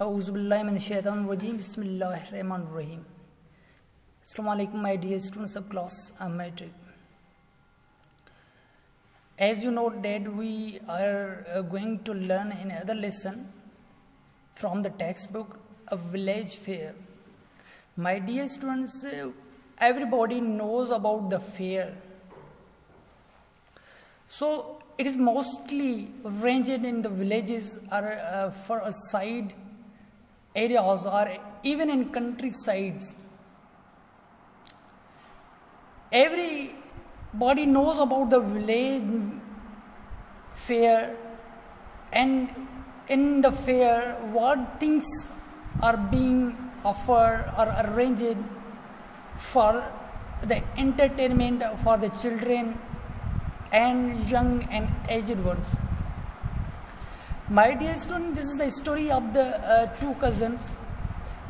Bismillahirrahmanirrahim. Assalamu alaikum, my dear students of class uh, matric. As you know that we are uh, going to learn in other lesson from the textbook a village fair. My dear students, uh, everybody knows about the fair. So it is mostly arranged in the villages or uh, for a side areas or even in countrysides. Everybody knows about the village fair and in the fair what things are being offered or arranged for the entertainment for the children and young and aged ones. My dear student, this is the story of the uh, two cousins,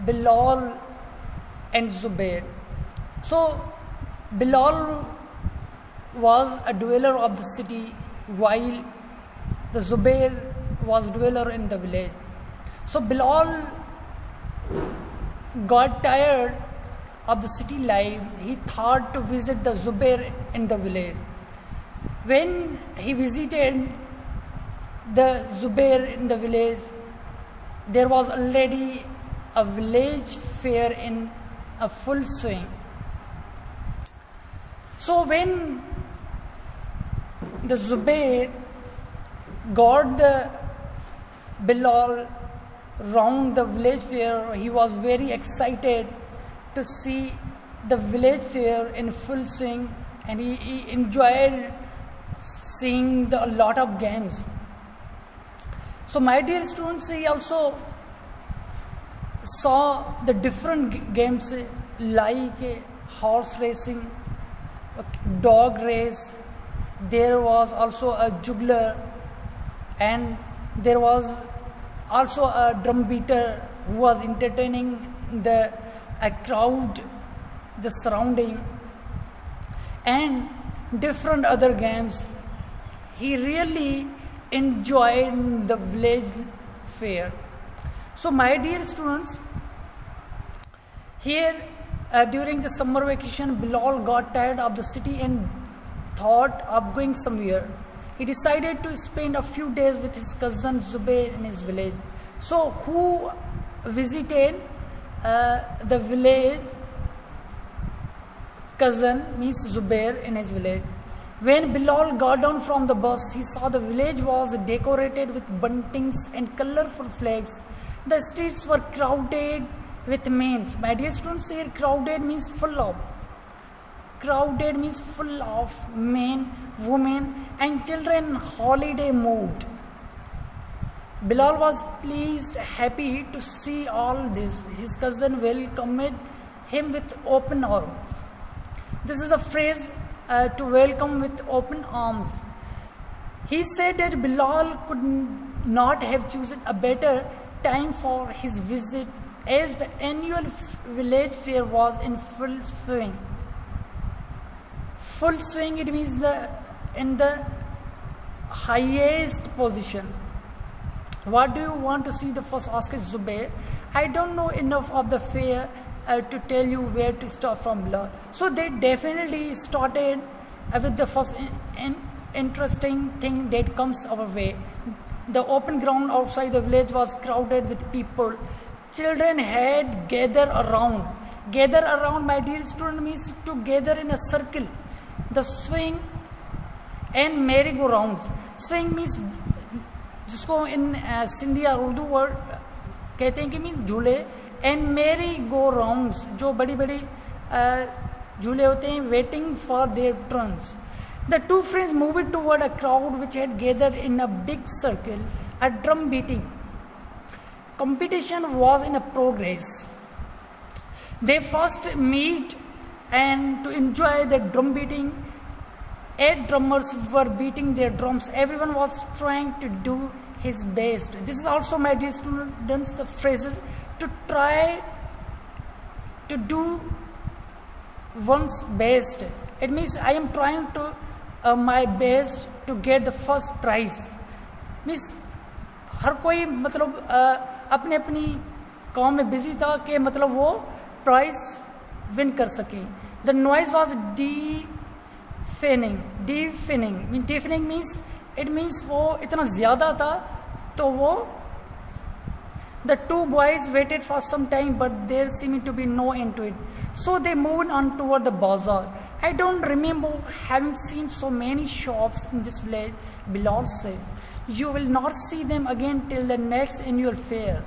Bilal and Zubair. So, Bilal was a dweller of the city while the Zubair was dweller in the village. So, Bilal got tired of the city life. He thought to visit the Zubair in the village. When he visited the Zubair in the village, there was already a village fair in a full swing. So when the Zubair got the Bilal round the village fair, he was very excited to see the village fair in full swing and he, he enjoyed seeing the, a lot of games. So, my dear students, he also saw the different games like horse racing, dog race, there was also a juggler, and there was also a drum beater who was entertaining the a crowd, the surrounding, and different other games. He really enjoyed the village fair. So, my dear students, here uh, during the summer vacation, Bilal got tired of the city and thought of going somewhere. He decided to spend a few days with his cousin Zubair in his village. So, who visited uh, the village cousin means Zubair in his village. When Bilal got down from the bus, he saw the village was decorated with buntings and colorful flags. The streets were crowded with men. My dear students, here crowded means full of. Crowded means full of men, women, and children. Holiday mood. Bilal was pleased, happy to see all this. His cousin welcomed him with open arms. This is a phrase uh, to welcome with open arms. He said that Bilal could not have chosen a better time for his visit as the annual village fair was in full swing. Full swing it means the in the highest position. What do you want to see? The first asked Zubair. I don't know enough of the fair uh, to tell you where to start from Bilal. So they definitely started uh, with the first in, in interesting thing that comes our way. The open ground outside the village was crowded with people. Children had gathered around. Gather around, my dear student, means to gather in a circle. The swing and merry-go-rounds. Swing means जिसको इन सिंधी या Urdu word कहते हैं कि mean झूले and मेरी गो rounds जो बड़ी बड़ी झूले होते हैं waiting for there turns the two friends move toward a crowd which had gather in a big circle a drum beating competition was in a progress they first meet and to enjoy the drum beating eight drummers were beating their drums everyone was trying to do his best this is also my dear students the phrases to try to do one's best. It means i am trying to uh, my best to get the first prize. Means हर कोई मतलब अपने अपनी काम में busy था कि मतलब वो प्राइज विन कर सके। The noise was deafening deafening deafening means it means वो इतना ज़्यादा था तो वो The two boys waited for some time, but there seemed to be no end to it. So they moved on toward the bazaar. I don't remember having seen so many shops in this village, Bilal said. You will not see them again till the next annual fair.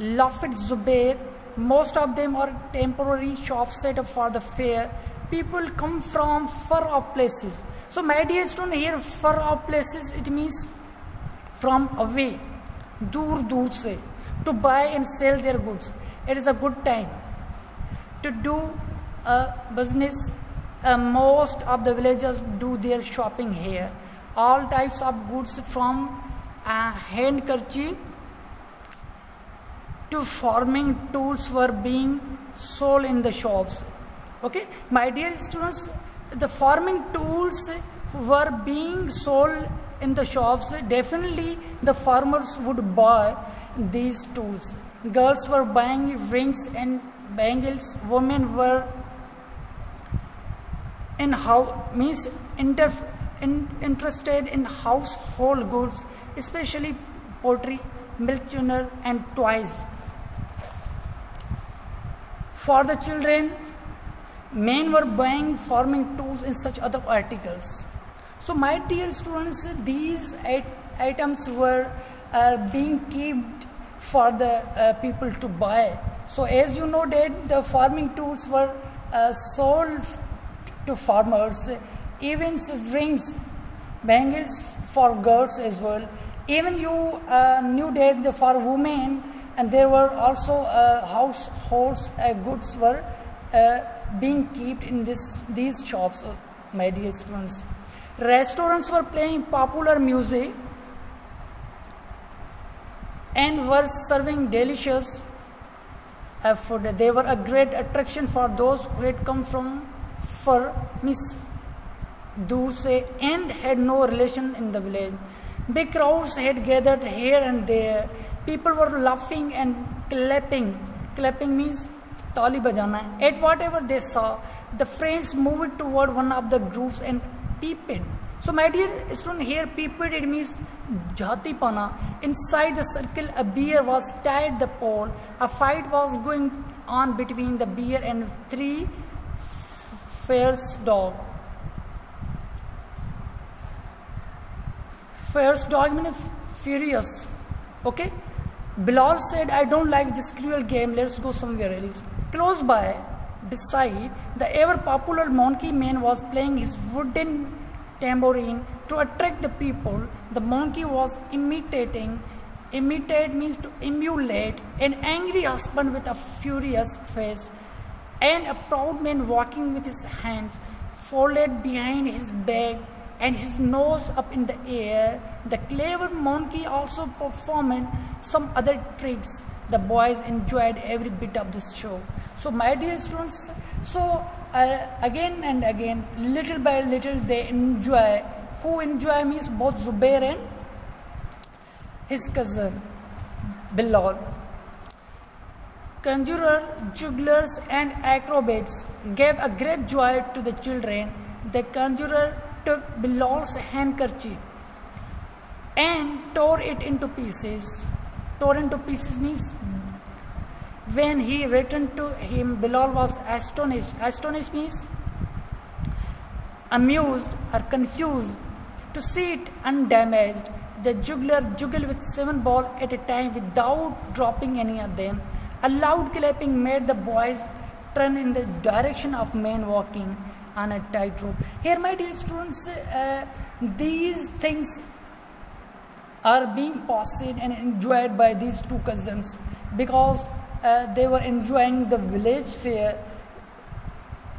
Laughed Zubair. Most of them are temporary shops set up for the fair. People come from far off places. So, my dear student, here far off places, it means from away. दूर दूर से to bye and sell their goods it is a good time to do a business most of the villagers do their shopping here all types of goods from uh, handkerchief to farming tools were being sold in the shops okay my dear students the farming tools were being sold in the shops, definitely the farmers would buy these tools. Girls were buying rings and bangles. Women were in how means inter, in, interested in household goods, especially pottery, milk tuner, and toys. For the children, men were buying farming tools and such other articles. So my dear students, these items were uh, being kept for the uh, people to buy. So as you know that the farming tools were uh, sold to farmers, even rings, bangles for girls as well. Even you uh, knew that for women and there were also uh, households uh, goods were being kept in this these shops, my dear students. Restaurants were playing popular music and were serving delicious food. They were a great attraction for those who had come from for Miss Duse and had no relation in the village. Big crowds had gathered here and there. People were laughing and clapping. Clapping means tali bajana. At whatever they saw, the friends moved toward one of the groups and peeped. So my dear student here peeped it means jati pana. Inside the circle a bear was tied the pole. A fight was going on between the bear and three fierce dog. Fierce dog means furious. Okay. Bilal said, I don't like this cruel game. Let's go somewhere else. Close by, beside, the ever popular monkey man was playing his wooden tambourine to attract the people. The monkey was imitating. Imitate means to emulate an angry husband with a furious face and a proud man walking with his hands folded behind his back and his nose up in the air. The clever monkey also performed some other tricks. The boys enjoyed every bit of this show. So, my dear students, so uh, again and again, little by little, they enjoy. Who enjoy means both Zubair and his cousin Bilal. Conjurer, jugglers, and acrobats gave a great joy to the children. The conjurer took Bilal's handkerchief and tore it into pieces. Tore into pieces means when he returned to him, Bilal was astonished. Astonished means amused or confused to see it undamaged. The juggler juggled with seven balls at a time without dropping any of them. A loud clapping made the boys turn in the direction of men walking on a tightrope. Here, my dear students, uh, these things are being passed and enjoyed by these two cousins because uh, they were enjoying the village fair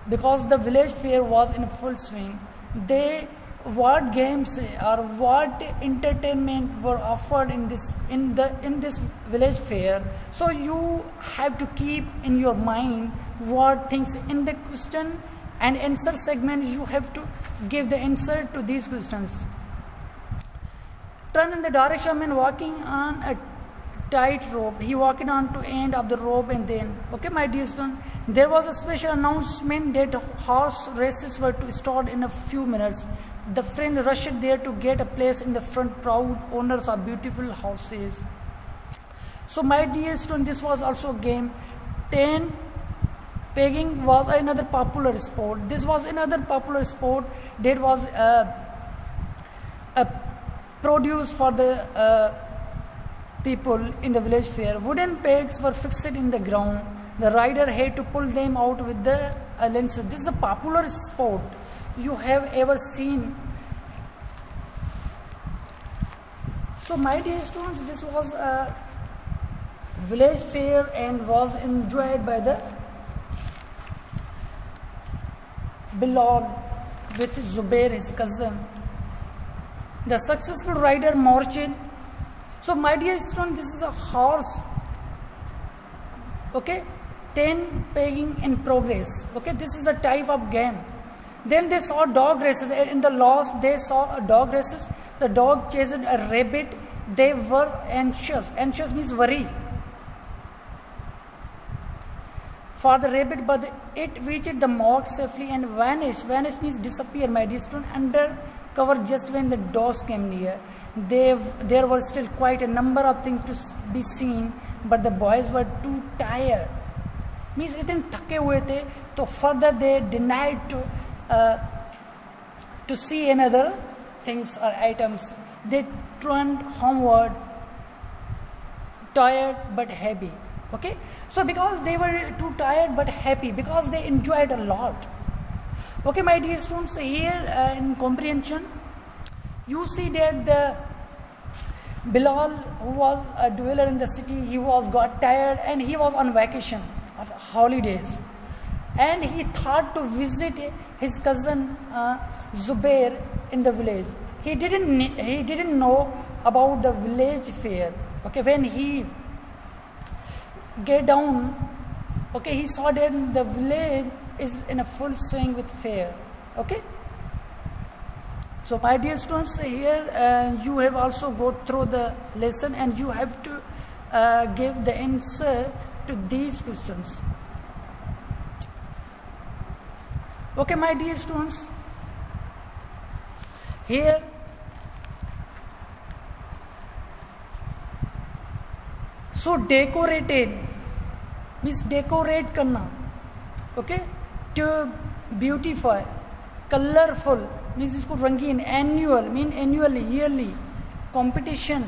because the village fair was in full swing. They what games or what entertainment were offered in this in the in this village fair so you have to keep in your mind what things in the question and answer segment you have to give the answer to these questions turn in the direction and walking on a tight rope. He walked on to end of the rope and then, okay, my dear student, there was a special announcement that horse races were to start in a few minutes. The friend rushed there to get a place in the front, proud owners of beautiful horses. So, my dear student, this was also a game. Tent pegging was another popular sport. This was another popular sport that was uh, uh, produced for the uh, people in the village fair. Wooden pegs were fixed in the ground. The rider had to pull them out with the uh, lenses. This is a popular sport you have ever seen. So, my dear students, this was a village fair and was enjoyed by the Bilal with Zubair, his cousin. The successful rider marched so, my dear student, this is a horse. Okay, tent pegging in progress. Okay, this is a type of game. Then they saw dog races. In the lost, they saw a dog races. The dog chased a rabbit. They were anxious. Anxious means worry for the rabbit, but it reached the mark safely and vanished. Vanish means disappear, my dear student, under cover just when the dogs came near. They, there were still quite a number of things to be seen, but the boys were too tired. Means इतने थके हुए थे तो further they denied to uh, to see another things or items. They turned homeward, tired but happy. Okay, so because they were too tired but happy because they enjoyed a lot. Okay, my dear students, here uh, in comprehension, you see that the Bilal, who was a dweller in the city, he was got tired and he was on vacation, or holidays, and he thought to visit his cousin uh, Zubair in the village. He didn't he didn't know about the village fair. Okay, when he get down, okay, he saw that the village is in a full swing with fair. Okay. So, my dear students, here uh, you have also go through the lesson and you have to uh, give the answer to these questions. Okay, my dear students, here so decorated means decorate करना okay to beautify colourful means इसको रंगीन annual mean annually yearly competition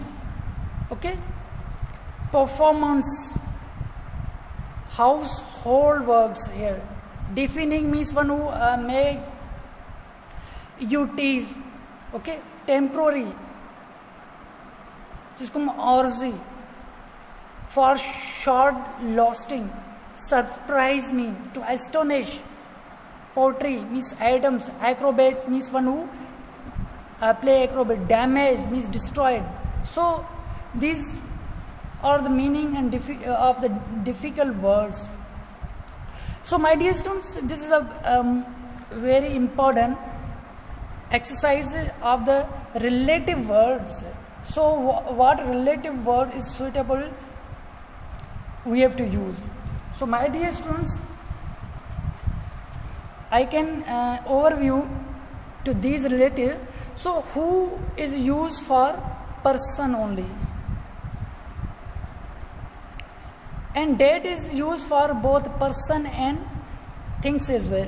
okay performance house hold work here defining means one who make UTs okay temporary जिसको हम और for short lasting surprise me, to astonish Poetry means items. Acrobat means one who uh, play acrobat. Damage means destroyed. So these are the meaning and uh, of the difficult words. So my dear students, this is a um, very important exercise of the relative words. So what relative word is suitable we have to use. So my dear students, I can uh, overview to these relative. So who is used for person only? And that is used for both person and things as well.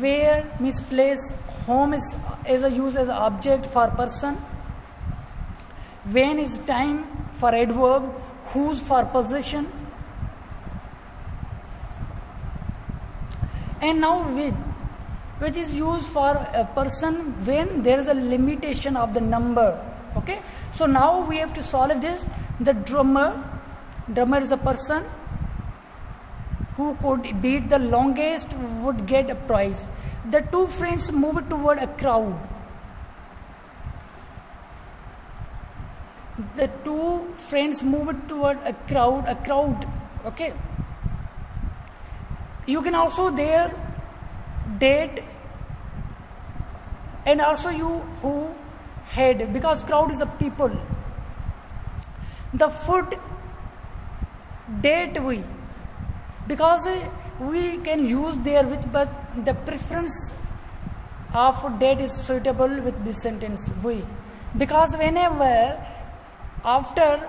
Where misplaced home is, is a use as object for person. When is time for adverb, whose for possession. And now which? Which is used for a person when there is a limitation of the number okay? So now we have to solve this. The drummer drummer is a person who could beat the longest would get a prize. The two friends moved toward a crowd. The two friends moved toward a crowd a crowd okay you can also there date and also you who had because crowd is a people. The foot date we because we can use there with but the preference of date is suitable with this sentence we. Because whenever after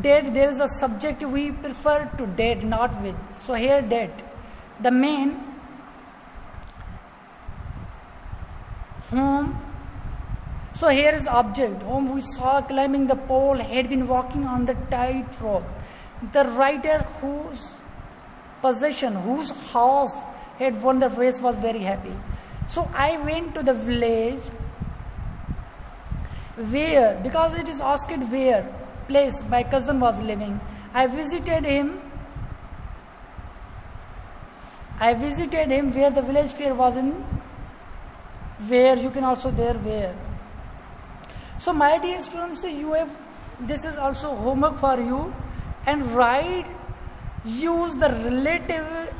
date there is a subject we prefer to dead not with. So here dead. The main whom so here is object. Whom we saw climbing the pole had been walking on the tightrope. The rider whose possession whose house had won the race was very happy. So i went to the village where because it is asked where place my cousin was living. I visited him. I visited him where the village fair was in where you can also there where so my dear students you have this is also homework for you. And write use the relative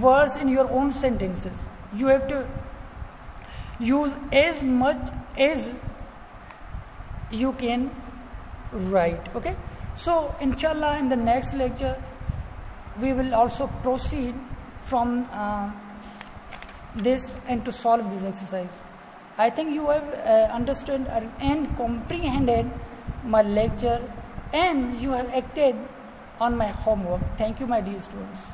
words in your own sentences. You have to use as much as you can write okay. So inshallah in the next lecture we will also proceed from uh, this and to solve this exercise. I think you have uh, understood and comprehended my lecture and you have acted on my homework. Thank you my dear students